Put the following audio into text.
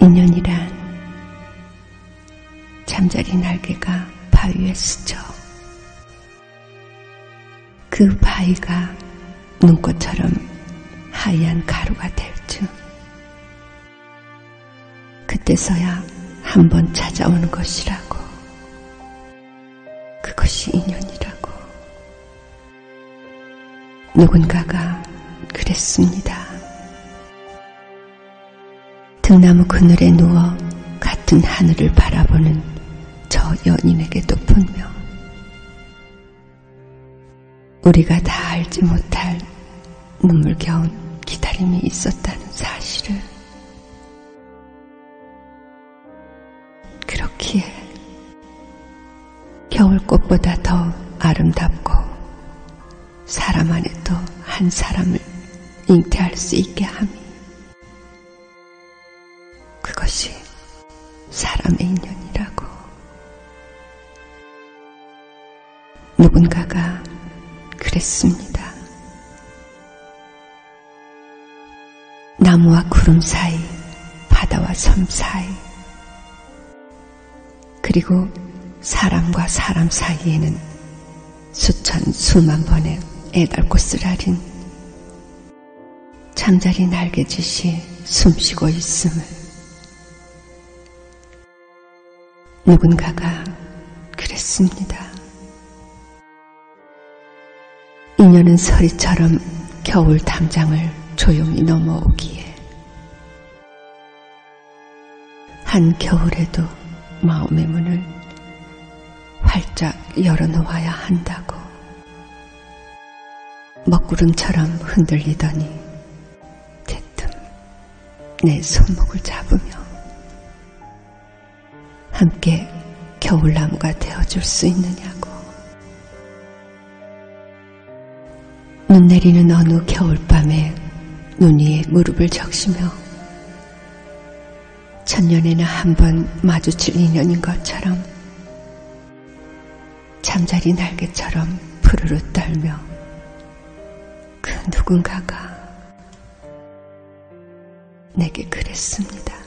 인연이란 잠자리 날개가 바위에 스쳐 그 바위가 눈꽃처럼 하얀 가루가 될 줄. 그때서야 한번 찾아오는 것이라고. 그것이 인연이라고. 누군가가 그랬습니다. 등나무 그늘에 누워 같은 하늘을 바라보는 저 연인에게도 분명. 우리가 다 알지 못할 눈물겨운 기다림이 있었다는 사실을. 그렇기에 겨울꽃보다 더 아름답고 사람 안에 또 한 사람을 잉태할 수 있게 함이. 그 것이 사람의 인연이라고 누군가가 그랬습니다. 나무와 구름 사이, 바다와 섬 사이, 그리고 사람과 사람 사이에는 수천 수만 번의 애달꽃을 아린 잠자리 날개짓이 숨쉬고 있음을 누군가가 그랬습니다. 인연은 서리처럼 겨울 담장을 조용히 넘어오기에 한 겨울에도 마음의 문을 활짝 열어놓아야 한다고 먹구름처럼 흔들리더니 대뜸 내 손목을 잡으며 함께 겨울나무가 되어줄 수 있느냐고 눈 내리는 어느 겨울밤에 눈 위에 무릎을 적시며 천년에나 한 번 마주칠 인연인 것처럼 잠자리 날개처럼 푸르르 떨며 그 누군가가 내게 그랬습니다.